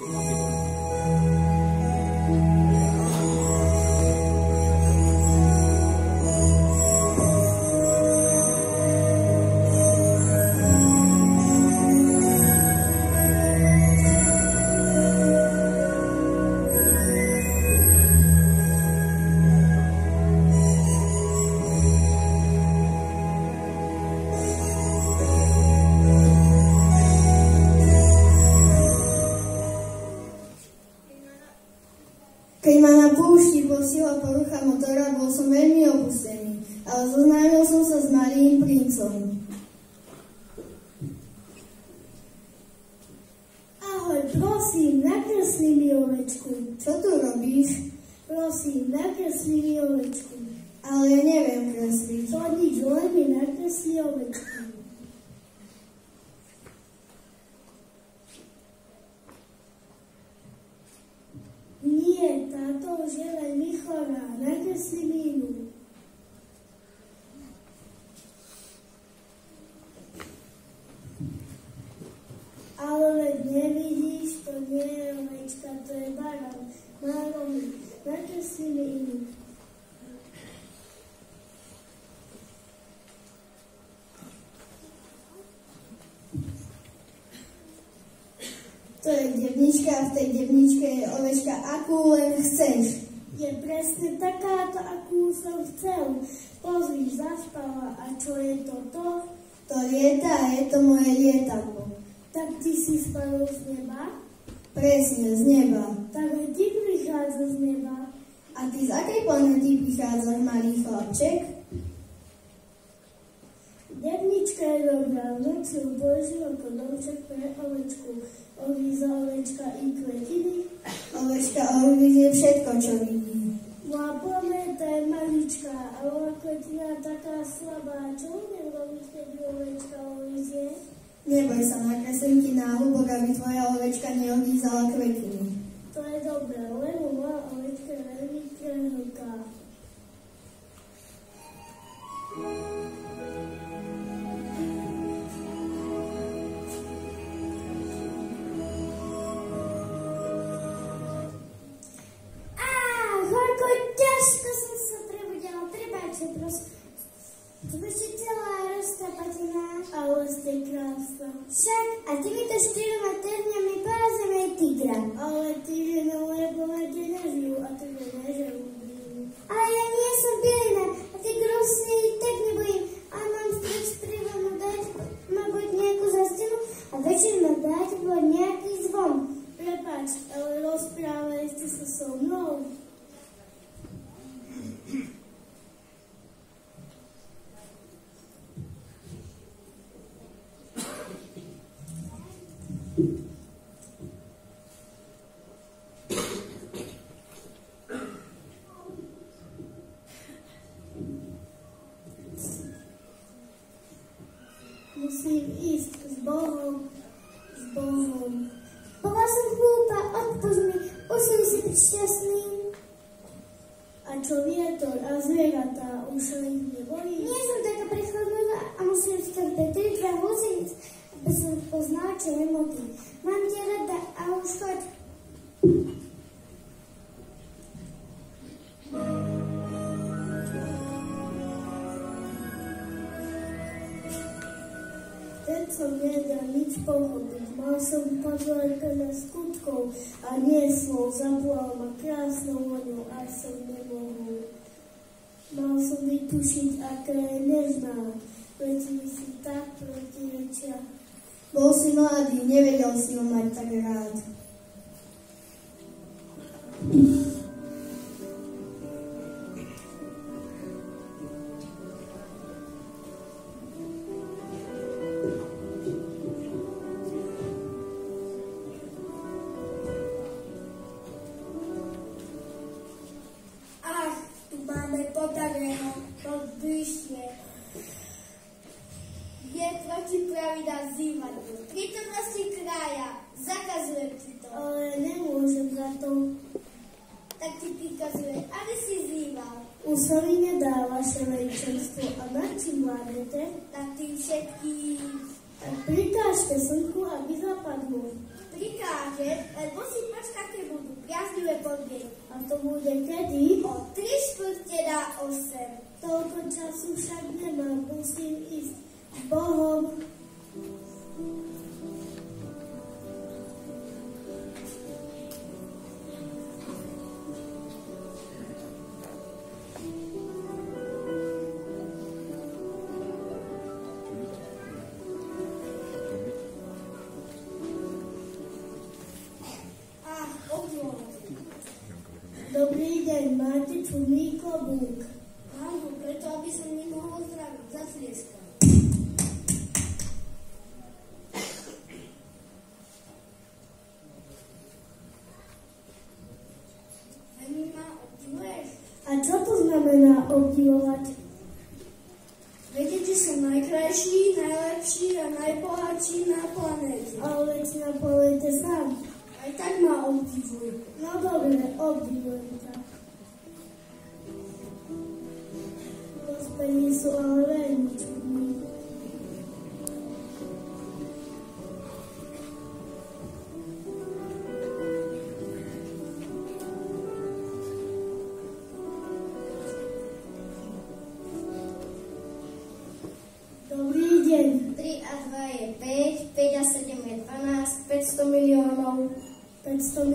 Amen. jednička a v tej devničke je ovečka, akú len chceš. Je presne takáto, akú som chcel. Pozri, zaspala a čo je to? To lieta, je to moje lietadlo. Tak ty si spadol z neba? Presne, z neba. Tak ty prichádza z neba? A ty z akej planety prichádzaš, malý chlapček? Devnička je dobrá, vnúčil Božiho kodomček pre ovečku. Ovíza, ovečka i kvetiny. Ovečka ovízie všetko, čo vidí. No moja planéta je malička a moja kvetina taká slabá. Čo umie robiť, keď ovečka ovízie? Neboj sa, nakreslím ti náhubok, aby tvoja ovečka neodízala kvetiny. To je dobré, lebo moja ovečka je veľmi krehká. thank you east. Veselý nedáva se vejčenstvu a mladší mládeže, tak tým všetkým. Prikážte slnku, aby zapadlo. Prikáže, lebo si počkáte budú priaznivé podmienky. A to bude kedy? O 3 štvrte na 8. Toľko času však nemám, musím ísť. Bohom. questão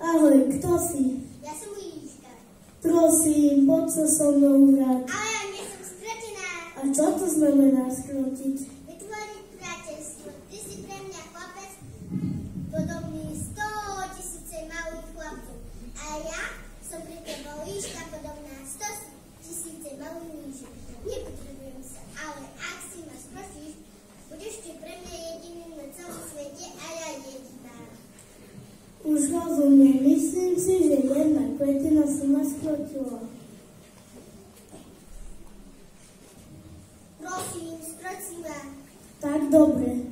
Ahoj, kto si? Ja som Lilička. Prosím, poď sa so mnou hrať. Ale ja nie som skrotená. A čo to znamená skrotiť? Zrozumie, myslím si, že jedna będzie nas sama skróciło. Prosím, ztracíme. Tak, dobry.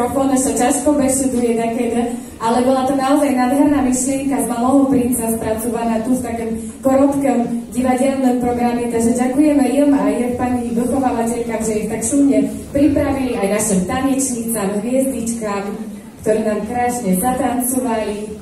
mikrofón a sa ťažko bešuduje takedy, ale bola to naozaj nádherná myšlienka z malého princa spracovaná tu v takom korotkom divadelnom programe, takže ďakujeme im a je pani dochovávateľkám, že ich tak šumne pripravili. Aj našim tanečnicám, hviezdičkám, ktorí nám krásne zatancovali,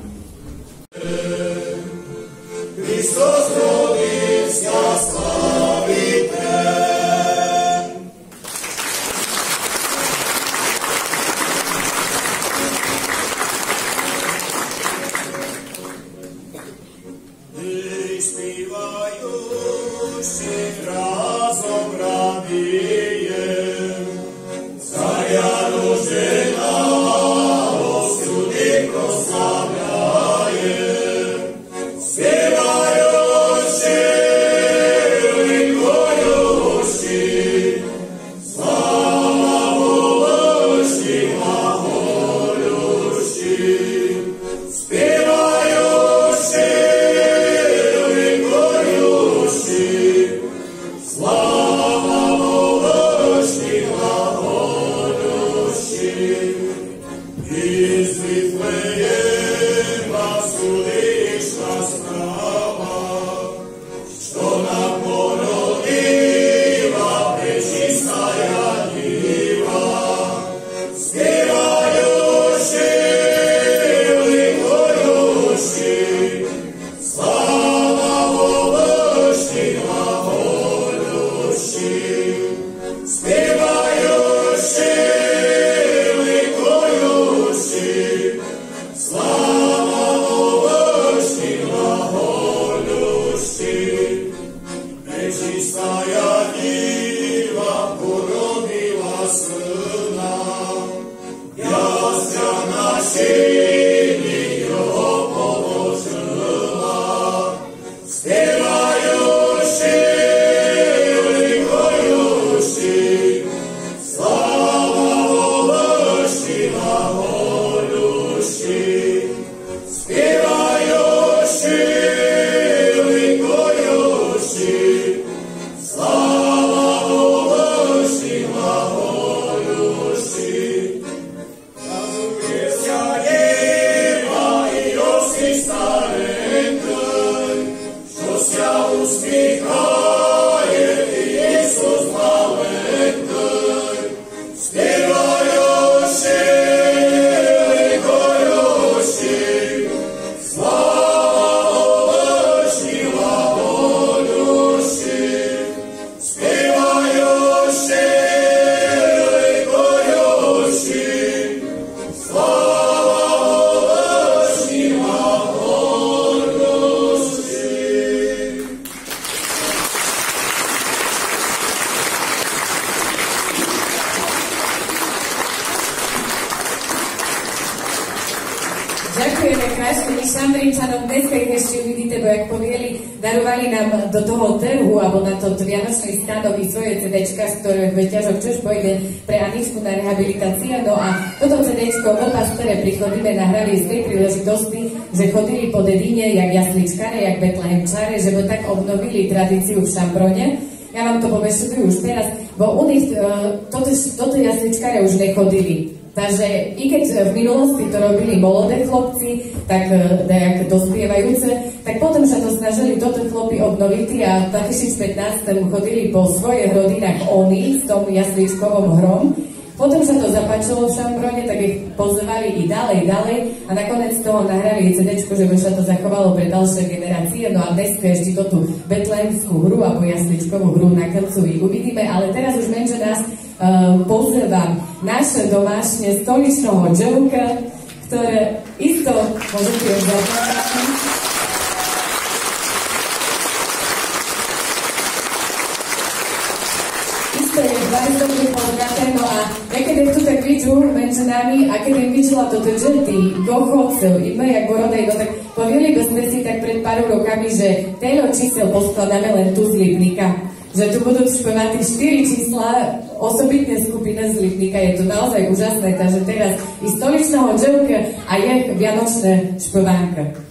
speak oh. Tradíciu v Šambrone. Ja vám to povešujem už teraz, bo u nich uh, toto, toto jasličkáre už nechodili. Takže i keď v minulosti to robili molodé chlopci, tak uh, dajak dospievajúce, tak potom sa to snažili toto chlopy obnoviť a v 2015 chodili po svojich rodinách oni v tom jasličkovom hrom potom sa to zapáčilo v Šambrone, tak ich pozvali i ďalej, ďalej a nakoniec toho nahrali CD, že by sa to zachovalo pre ďalšie generácie. No a dnes ešte to tú betlémskú hru alebo jasličkovú hru na Krcovi uvidíme, ale teraz už menže nás uh, pozývam naše domášne stoličného dželka, ktoré isto môžete zahrať. Tu tak vidžu medzi nami, a keď im videla toto, že tí dochodcov, iba jak borodej, no tak povieli by sme si tak pred pár rokami, že telo čísel poskladáme len tu z Lipnika. Že tu budú špevať štyri čísla, osobitne skupina z Lipnika. Je to naozaj úžasné, takže teraz i stoličného a je vianočné špevánka.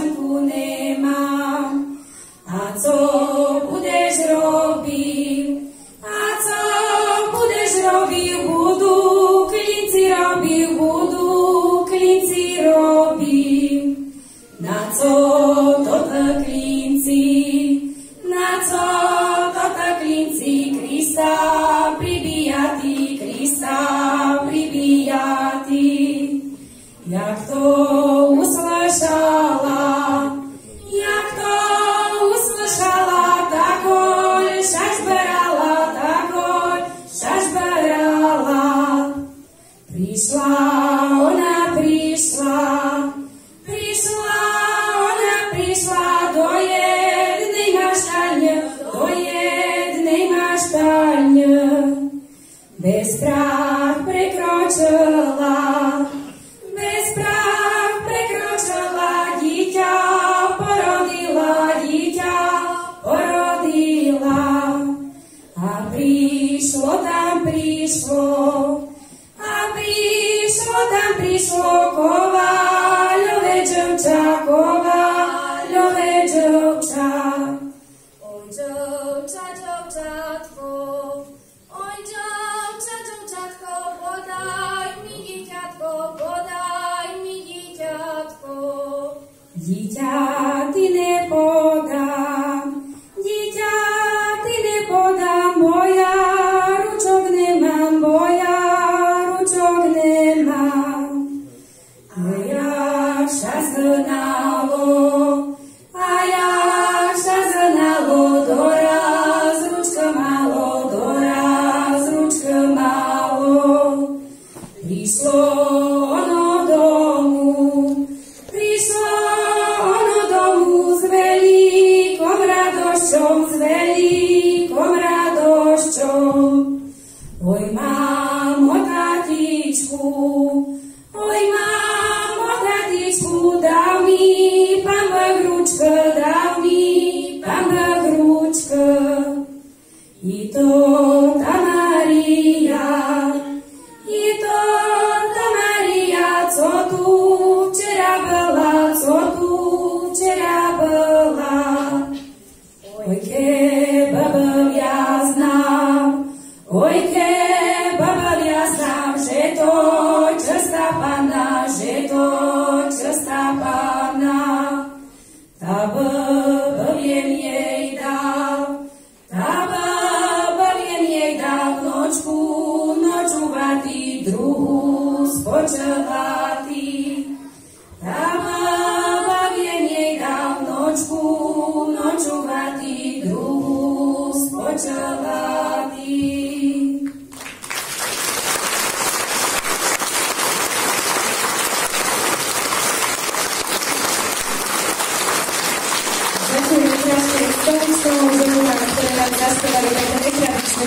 Ďakujem krásne stovicou,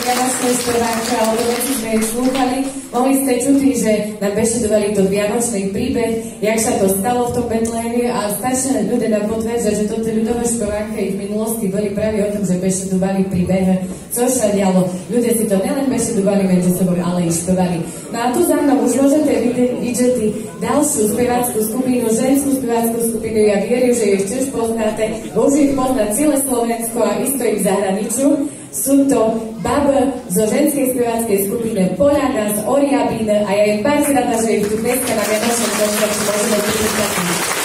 vianočnej spevánke, alebo veci sme ju slúchali, mohli ste čuti, že nám bešedovali to vianočný príbeh, jak sa to stalo v tom Betlehemi a strašne ľudia nám potvrdza, že toto ľudové spevánke ich v minulosti boli práve o tom, že bešedovali príbeh, co sa dialo. Ľudia si to nelen bešedovali medzi sebou, ale i špevali. No a tu za mnou už môžete vidieť ďalšiu speváckú skupinu, ženskú speváckú skupinu. Ja vierim, že ich tiež poznáte, bo už ich pozná celé Slovensko a isto i v. Sú to baby zo ženskej speváckej skupiny Poliana z Oriabín a ja im bardzo rada, že ich tu dneska na Vianočnom koncerte môžeme privítať.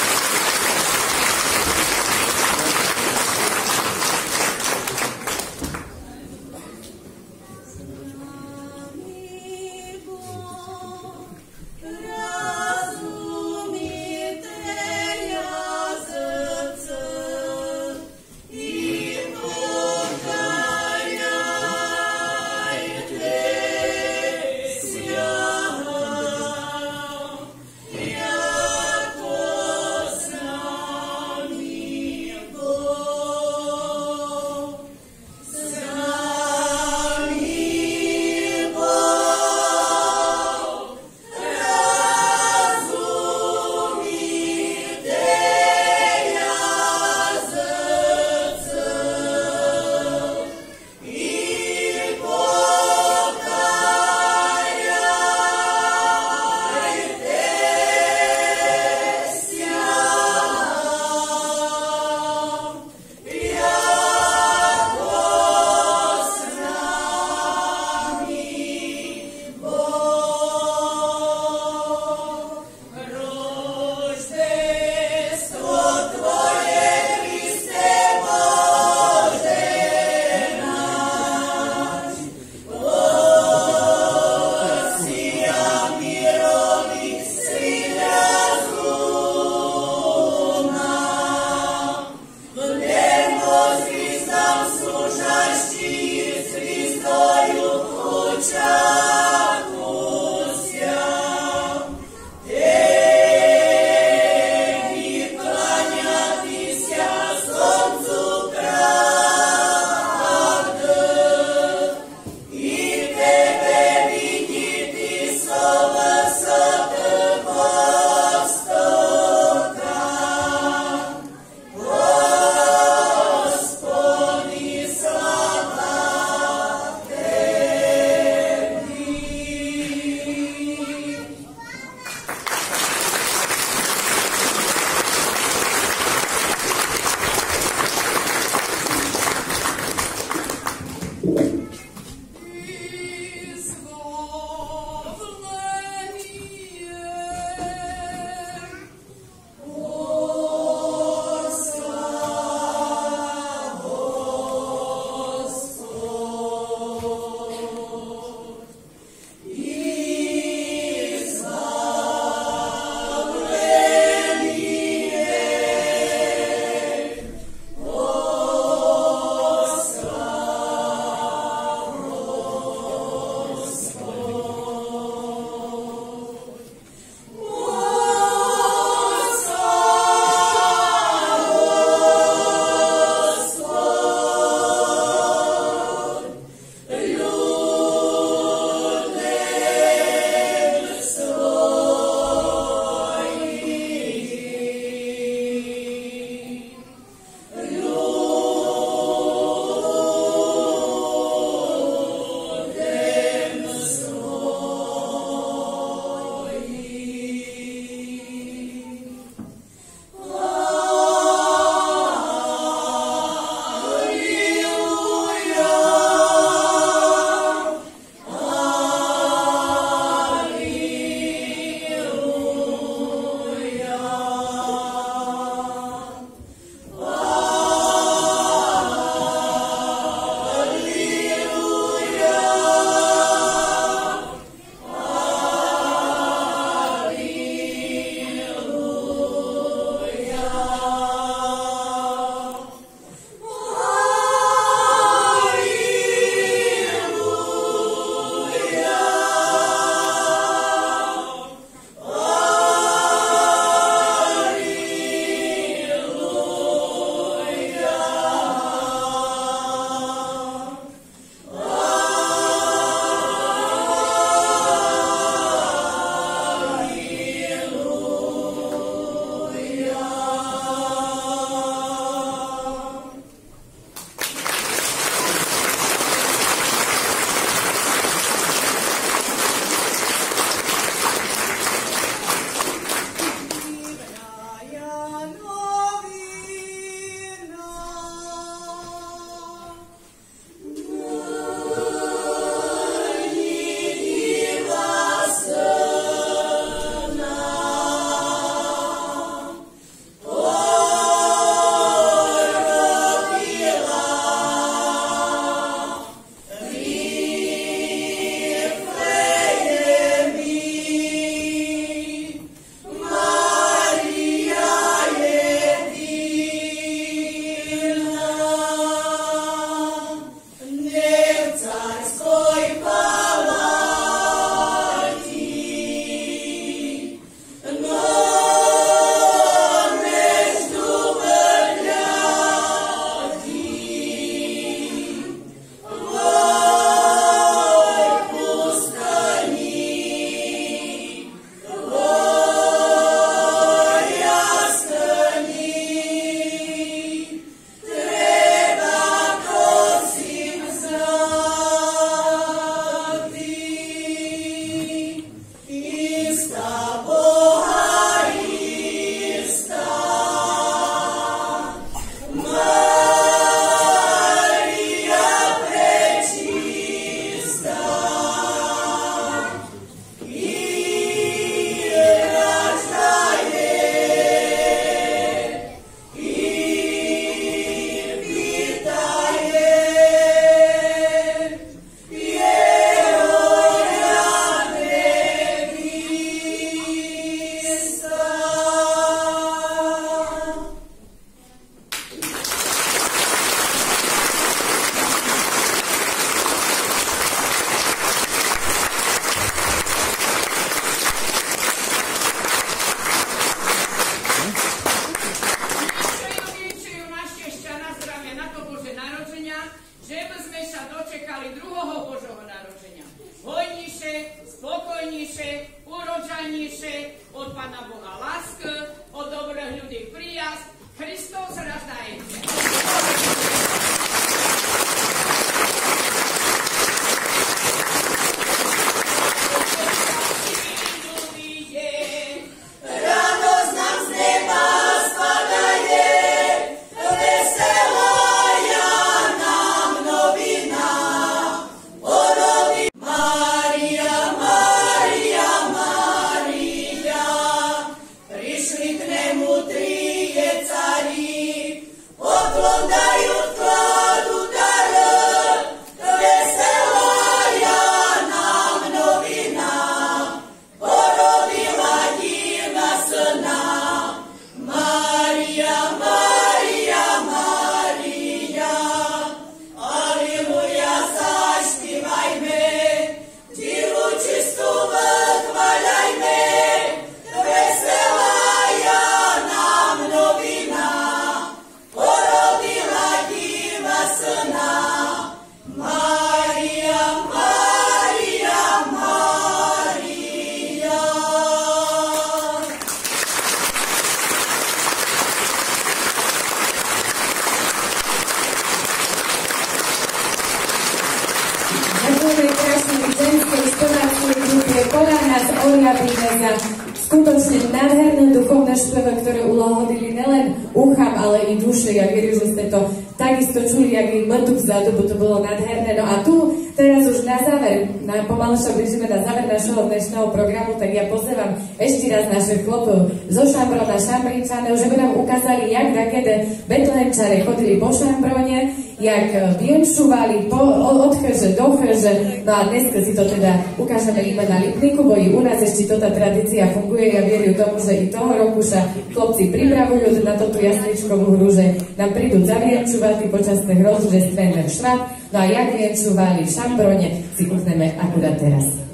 Ešte raz našich chlopov zo Šambrona, Šambrinčanov, že by nám ukázali, jak takede Betlehemčare chodili po Šambrone, jak vienšuvali od chrže do chrže. No a dneska si to teda ukážeme iba na Lipniku, bo i u nás ešte tota tradícia funguje. Ja vierim tomu, že i toho roku sa chlopci pripravujú na toto jasličkovú hru, že nám prídu zavienčuvať počas tých rozrostvených švat. No a jak vienčuvali v Šambrone, si uchneme akurát teraz.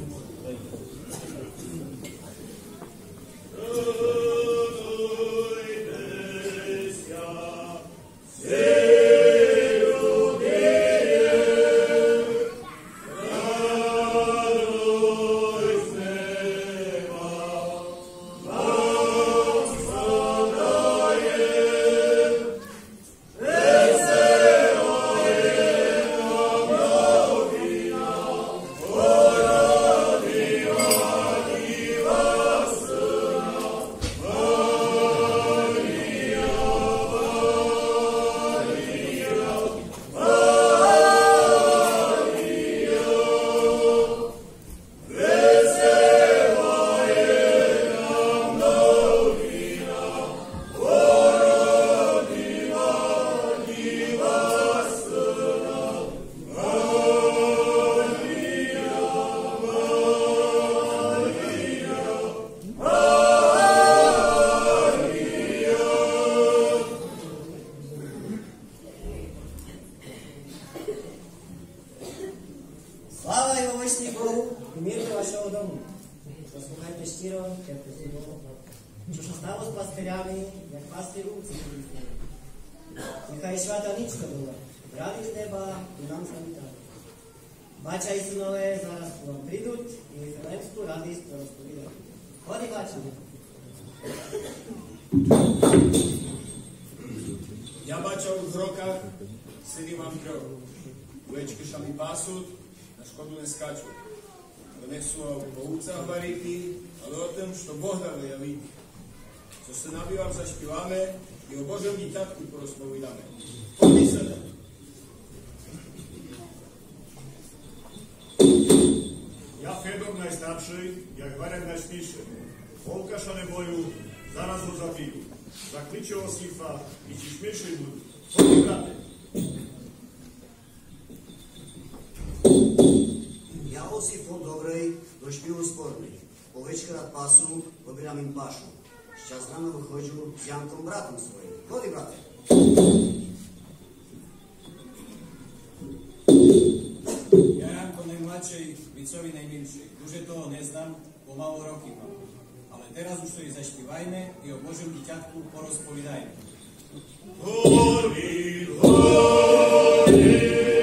цял дом. Послухайте щиро, чете си го. Чужостта възпастырями, як пасти руци. Нехай свята нічка була. Ради з неба і нам завітали. Бача і синове зараз вам прийдуть і Єрусалимську радість розповідають. Ходи бачимо. Я бачив у зроках синів Андрьох. Овечки шами пасуть, на шкоду не скачуть. da nek svoja pouca variti, ali o tem što Bog da ga javiti. Co se nabivam zašpivame i o Božem ditatku porozpovidame. Popisane. Ja Fedor najstarszy, jak Warek najśmielszy. Wołka boju, zaraz go zabiję. Zaklicie Osifa i ci śmielszy budu. Co ty Slabosti pot dobrei, do șpiul sporului. Ovečka rad pasu, obiram im pašu. Šťaz ráno vychoďu s Jankom bratom svojim. Chodi, brate. Ja Janko najmladšej, Vicovi najmilšej. Duže toho neznám, pomalo roky mám. Ale teraz už to i zašpívajme i o Božom dieťatku porozpovidajme. Hory, hory,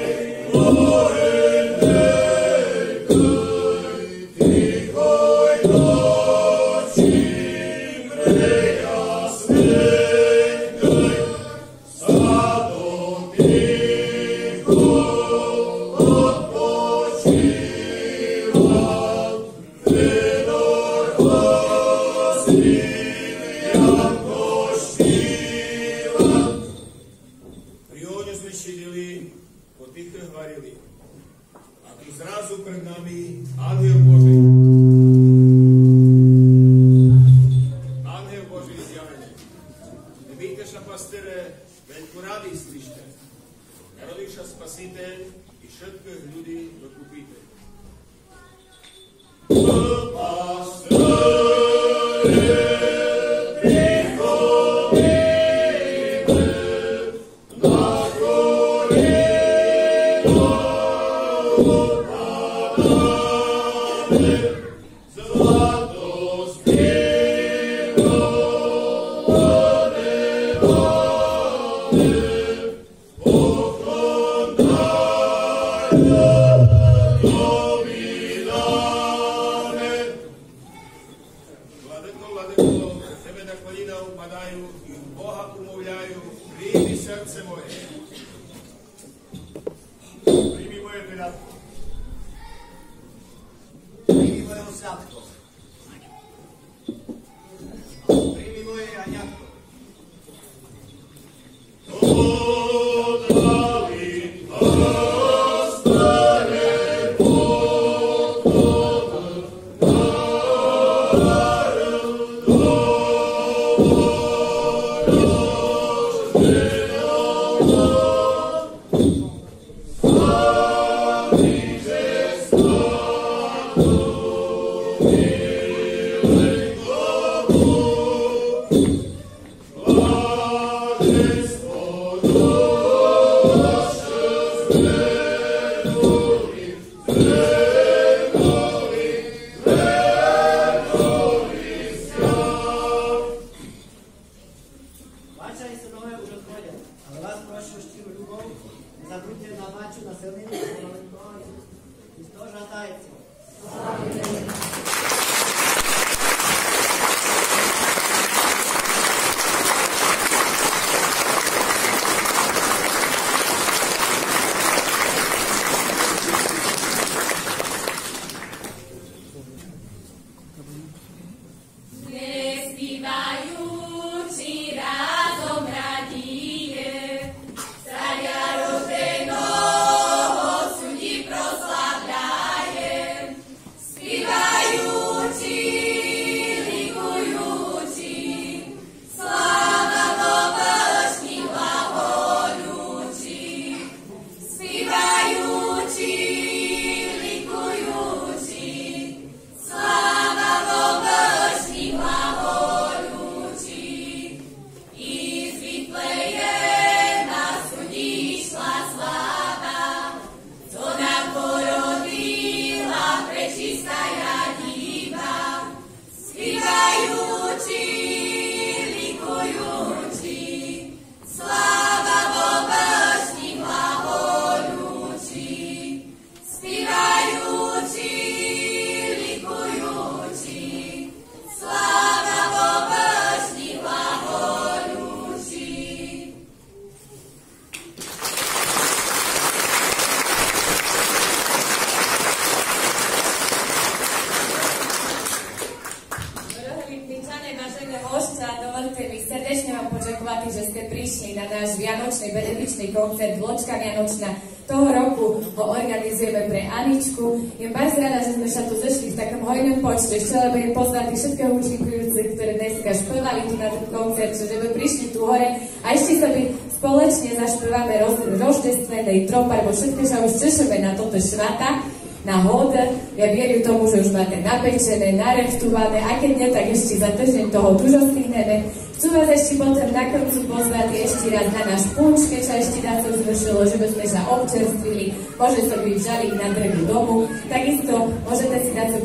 Švata na hod. Ja vierim tomu, že už máte napečené, narechtované, a keď nie, tak ešte za týždeň toho dužo stihneme. Chcú vás ešte potom na koncu pozvať ešte raz na náš punč, keď sa ešte dá to zvršilo, že by sme sa občerstvili, môže sa byť žali na drevu domu. Takisto môžete si dať sa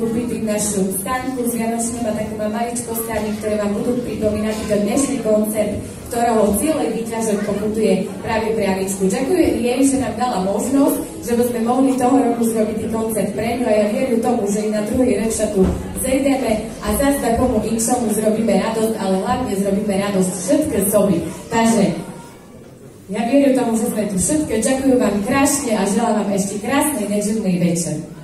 kúpiť našu stánku s Vianočným a takú má maličko stány, ktoré vám budú pripomínať ten dnešný koncert, ktorého celý výťažok pokutuje práve pre Aničku. Ďakujem jej, že nám dala možnosť, že by sme mohli toho roku zrobiť koncert pre ňu a ja vierim tomu, že i na druhý rok sa zejdeme a zase takomu inšomu zrobíme radosť, ale hlavne zrobíme radosť všetké soby. Takže ja vierim tomu, že sme tu všetko. Ďakujem vám krásne a želám vám ešte krásny neživný večer.